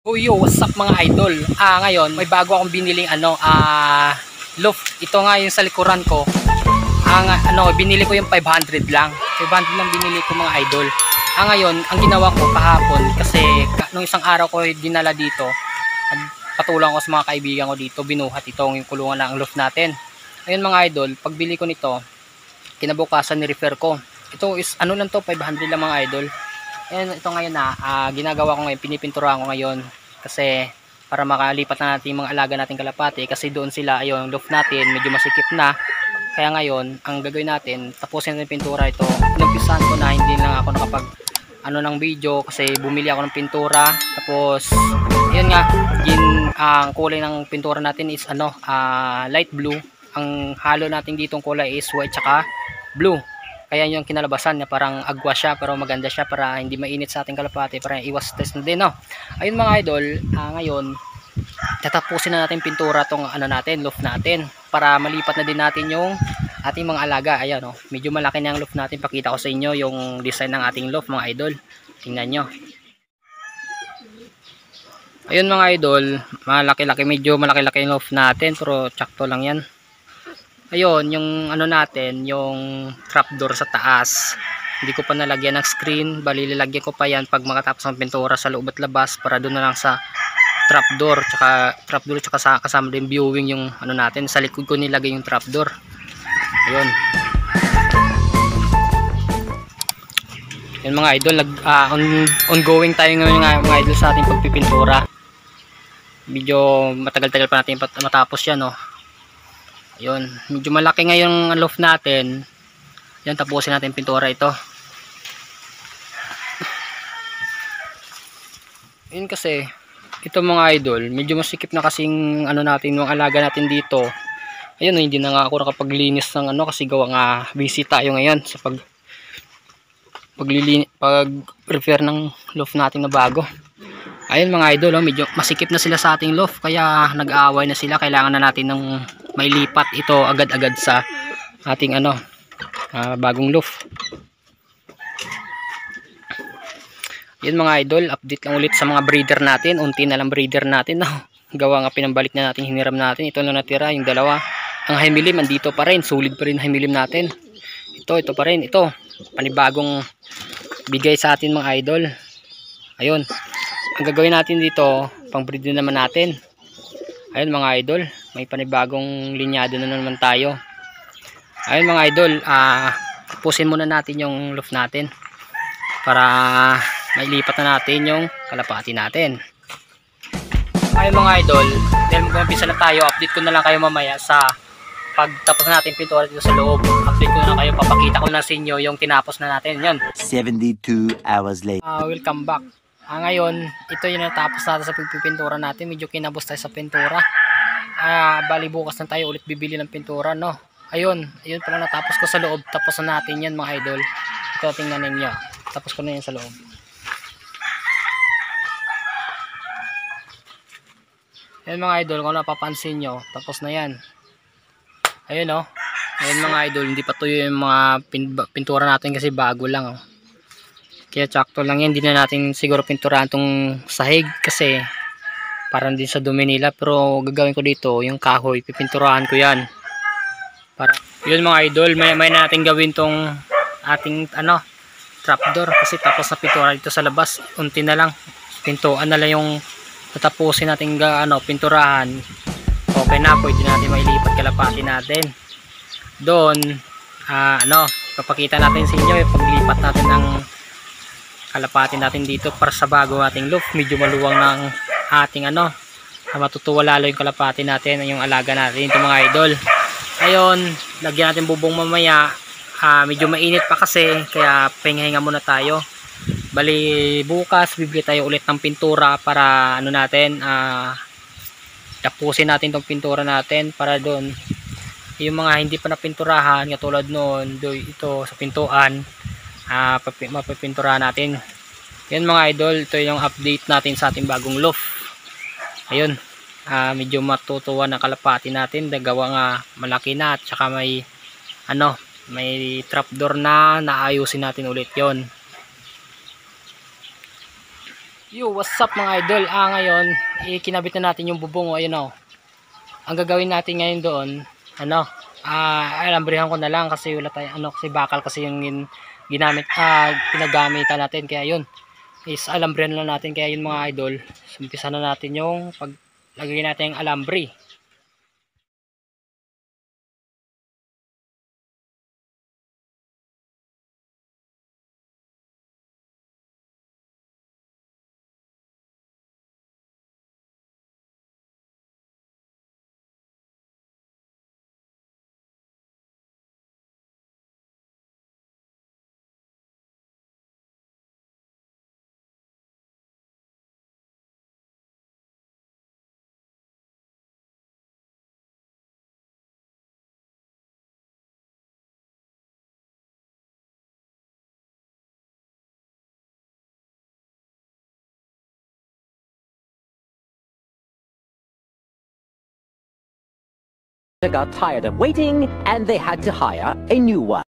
Oh yo, what's up mga idol? Ah, ngayon, may bago akong biniling ano, ah, loft. Ito nga yung sa likuran ko. Ah, nga- ano, binili ko yung 500 lang. 500 lang binili ko mga idol. Ah, ngayon, ang ginawa ko kahapon kasi ka, nung isang araw ko dinala dito, patulang ko sa mga kaibigan ko dito, binuhat itong yung kulungan ng loft natin. Ayun mga idol, pagbili ko nito, kinabukasan ni-refer ko. Ito is ano lang to, 500 lang mga idol. Ayan, ito ngayon na, ah, ginagawa ko ngayon, pinipinturahan ko ngayon kasi para makalipat na natin yung mga alaga nating kalapati kasi doon sila, ayun, loft natin, medyo masikip na. Kaya ngayon, ang gagawin natin, tapusin natin pintura ito. Inumpisahan ko na hindi lang ako nakapag ano ng video kasi bumili ako ng pintura tapos yun nga yun, ang kulay ng pintura natin is ano ah, light blue ang halo natin ditong kulay is white tsaka blue kaya yung kinalabasan niya parang agwa siya pero maganda siya para hindi mainit sa ating kalapati para iwas test na din no? Ayun mga idol ah, ngayon tatapusin na natin pintura tong ano natin loft natin para malipat na din natin yung ating mga alaga. Ayan oh medyo malaki na ang loft natin. Pakita ko sa inyo yung design ng ating loft mga idol. Tingnan nyo. Ayun mga idol malaki-laki medyo malaki-laki yung loft natin pero tsakto lang yan ayun yung ano natin yung trapdoor sa taas. Hindi ko pa nalagyan ng screen. Bali lalagyan ko pa yan pag makatapos ng pintura sa loob at labas para doon na lang sa trapdoor tsaka trapdoor tsaka sa, kasama din viewing yung ano natin. Sa likod ko nilagay yung trapdoor. Ayun. Yun mga idol nag, ah, on, ongoing tayo ngayon mga, mga idol sa ating pagpipintura. Medyo matagal-tagal pa natin matapos yan no ayun medyo malaki ngayon ang loft natin. Yan tapusin natin pintura ito. Yun kasi ito mga idol medyo masikip na kasing ano natin yung alaga natin dito. Ayun hindi na nga ako nakapaglinis ng ano kasi gawa nga busy tayo ngayon sa pag paglilin pag repair ng loft natin na bago. Ayun mga idol oh, medyo masikip na sila sa ating loft kaya nag-aaway na sila. Kailangan na natin ng mailipat ito agad-agad sa ating ano ah, bagong loft yun mga idol update lang ulit sa mga breeder natin. Unti na lang breeder natin no? gawa nga pinambalik na natin hiniram natin. Ito na natira yung dalawa. Ang himilim andito pa rin. Solid pa rin himilim natin. Ito ito pa rin. Ito panibagong bigay sa atin mga idol. Ayun. Ang gagawin natin dito pang breed naman natin. Ayun mga idol may panibagong linyado na naman tayo ayun mga idol ah pusin muna natin yung loft natin para mailipat na natin yung kalapati natin ayun mga idol dahil mag-umpisa na tayo update ko na lang kayo mamaya sa pagtapos na natin pintura dito sa loob update ko na kayo papakita ko na sa inyo yung tinapos na natin yun 72 hours later. Ah, welcome back. Ah, ngayon, ito yung natapos natin sa pagpipintura natin. Medyo kinabos tayo sa pintura. Ah, bali bukas na tayo ulit bibili ng pintura, no? Ayun, ayun pala natapos ko sa loob. Tapos na natin yan, mga idol. Ito, tingnan ninyo. Tapos ko na yan sa loob. Ayun mga idol, kung napapansin nyo, tapos na yan. Ayun, oh. Ayun mga idol, hindi pa tuyo yung mga pin pintura natin kasi bago lang, oh. Kaya tsakto lang yan. Hindi na natin siguro pinturahan tong sahig kasi parang din sa dumi nila. Pero gagawin ko dito yung kahoy. Pipinturahan ko yan. Para, yun mga idol. May, may natin gawin tong ating ano trapdoor. Kasi tapos na pintura dito sa labas. Unti na lang. Pintuan na lang yung tatapusin natin ga, ano, pinturahan. Okay na. Pwede natin mailipat kalapati natin. Doon, ah, ano, papakita natin sa inyo yung paglipat natin ng kalapati natin dito para sa bago ating loop medyo maluwang ng ating ano na matutuwa lalo yung kalapati natin yung alaga natin ito mga idol. Ayun lagyan natin bubong mamaya. Ah, medyo mainit pa kasi kaya pahinga muna tayo. Bali bukas bibili tayo ulit ng pintura para ano natin ah, tapusin natin tong pintura natin para doon yung mga hindi pa napinturahan katulad noon do ito sa pintuan uh, mapipinturahan natin. Yun mga idol ito yung update natin sa ating bagong loft ayun uh, medyo matutuwa na kalapati natin gawa nga malaki na at saka may ano may trapdoor na naayusin natin ulit yon Yo, what's up mga idol? Ah, ngayon, ikinabit na natin yung bubong, ayun oh. Ang gagawin natin ngayon doon, ano, ah, alambrihan ko na lang kasi wala tayo, ano, kasi bakal kasi yung gin, ginamit, ah, pinagamitan natin, kaya yun, is alambrihan lang natin, kaya yun mga idol, sumpisa na natin yung paglagay natin yung alambri. Got tired of waiting and they had to hire a new one.